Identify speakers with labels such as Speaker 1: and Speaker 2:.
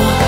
Speaker 1: Oh.